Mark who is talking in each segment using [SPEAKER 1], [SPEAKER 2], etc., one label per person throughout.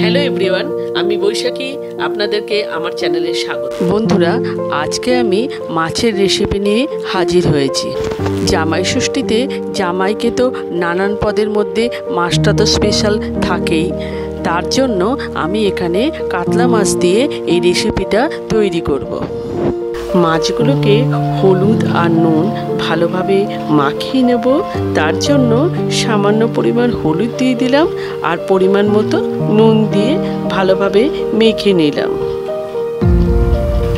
[SPEAKER 1] Hello everyone আমি বৈশাখী, আপনাদেরকে আমার চ্যানেলে স্বাগত। বন্ধুরা, আজকে আমি মাছের রেসিপি নিয়ে হাজির হয়েছি। জামাই ষষ্ঠীতে জামাইকে তো নানান পদের মধ্যে মাছটা তো স্পেশাল থাকেই। তার জন্য আমি এখানে কাতলা মাছ দিয়ে এই রেসিপিটা তৈরি করব। মাছগুলোকে হলুদ আর নুন ভালোভাবে মাখিয়ে নেব। তার জন্য সামান্য পরিমাণ হলুদ দিয়ে দিলাম আর পরিমাণ মতো নুন দিয়ে ভালোভাবে মেখে নিলাম।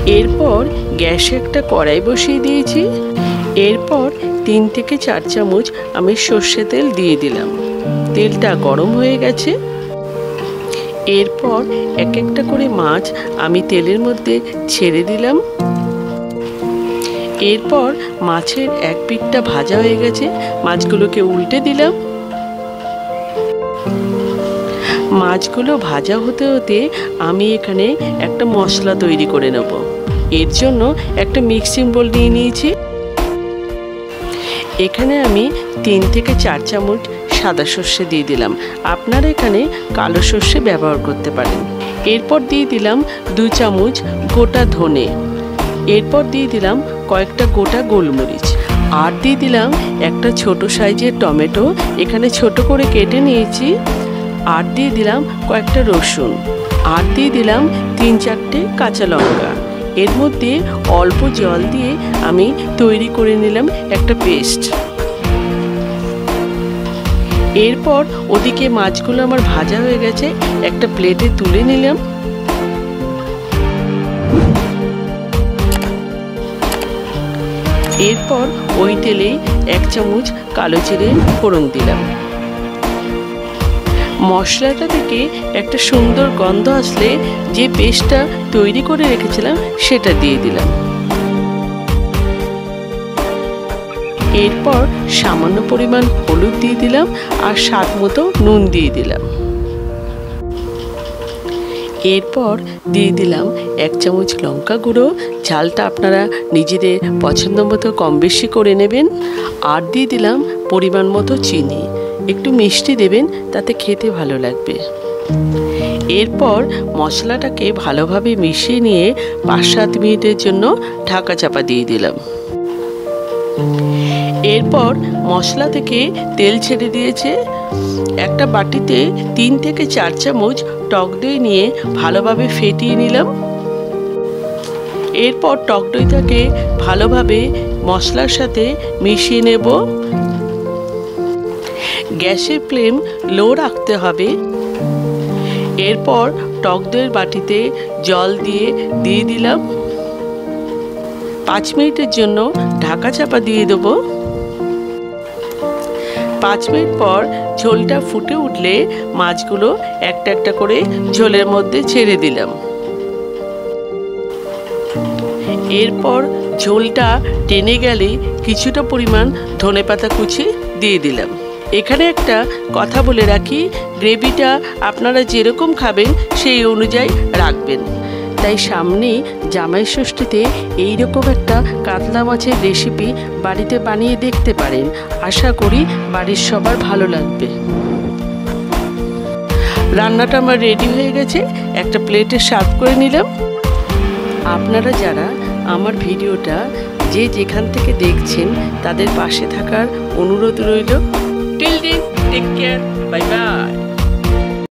[SPEAKER 1] এরপর গ্যাসে একটা কড়াই বসিয়ে দিয়েছি। এরপর তিন থেকে চার চামচ আমি সর্ষে তেল দিয়ে দিলাম। তেলটা গরম হয়ে গেছে। এরপর এক একটা করে মাছ আমি তেলের মধ্যে ছেড়ে দিলাম। এরপর মাছের এক পিঠটা ভাজা হয়ে গেছে। মাছগুলোকে উল্টে দিলাম। মাছগুলো ভাজা হতে হতে আমি এখানে একটা মশলা তৈরি করে নেব। এর জন্য একটা মিক্সিং বোল নিয়ে নিয়েছি। এখানে আমি তিন থেকে চার চামচ সাদা সর্ষে দিয়ে দিলাম। আপনারা এখানে কালো সর্ষে ব্যবহার করতে পারেন। এরপর দিয়ে দিলাম দু চামচ গোটা ধনে। এরপর দিয়ে দিলাম কয়েকটা গোটা গোলমরিচ। আর দিয়ে দিলাম একটা ছোট সাইজের টমেটো। এখানে ছোট করে কেটে নিয়েছি। আর দিয়ে দিলাম কয়েকটা রসুন। আর দিয়ে দিলাম তিন চারটে কাঁচা লঙ্কা। এর মধ্যে অল্প জল দিয়ে আমি তৈরি করে নিলাম একটা পেস্ট। এরপর ওদিকে মাছগুলো আমার ভাজা হয়ে গেছে। একটা প্লেটে তুলে নিলাম। এরপর ওই তেলে এক চামচ কালো জিরে ফোড়ন দিলাম। মশলাটা থেকে একটা সুন্দর গন্ধ আসলে যে পেস্টটা তৈরি করে রেখেছিলাম, সেটা দিয়ে দিলাম। এরপর সামান্য পরিমাণ হলুদ দিয়ে দিলাম আর স্বাদ মতো নুন দিয়ে দিলাম। এরপর দিয়ে দিলাম এক চামচ লঙ্কা গুঁড়ো। ঝালটা আপনারা নিজেদের পছন্দ মতো কম বেশি করে নেবেন। আর দিয়ে দিলাম পরিমাণ মতো চিনি। একটু মিষ্টি দেবেন, তাতে খেতে ভালো লাগবে। এরপর মশলাটাকে ভালোভাবে মিশিয়ে নিয়ে পাঁচ সাত মিনিটের জন্য ঢাকা চাপা দিয়ে দিলাম। এরপর মশলা থেকে তেল ছেড়ে দিয়েছে। একটা বাটিতে তিন থেকে চার চামচ টক দই নিয়ে ভালোভাবে ফেটিয়ে নিলাম। এরপর টক দইটাকে ভালোভাবে মশলার সাথে মিশিয়ে নেব। গ্যাসের ফ্লেম লো রাখতে হবে। এরপর টক দইয়ের বাটিতে জল দিয়ে দিয়ে দিলাম। পাঁচ মিনিটের জন্য ঢাকা চাপা দিয়ে দেবো। পাঁচ মিনিট পর ঝোলটা ফুটে উঠলে মাছগুলো একটা একটা করে ঝোলের মধ্যে ছেড়ে দিলাম। এরপর ঝোলটা টেনে গেলে কিছুটা পরিমাণ ধনে পাতা কুচি দিয়ে দিলাম। এখানে একটা কথা বলে রাখি, গ্রেভিটা আপনারা যেরকম খাবেন সেই অনুযায়ী রাখবেন। তাই সামনেই জামাই ষষ্ঠীতে এইরকম একটা কাতলা মাছের রেসিপি বাড়িতে বানিয়ে দেখতে পারেন। আশা করি বাড়ির সবার ভালো লাগবে। রান্নাটা আমার রেডি হয়ে গেছে। একটা প্লেটে সার্ভ করে নিলাম। আপনারা যারা আমার ভিডিওটা যে যেখান থেকে দেখছেন, তাদের পাশে থাকার অনুরোধ রইল। টিল দিন টেক কেয়ার বাই বাই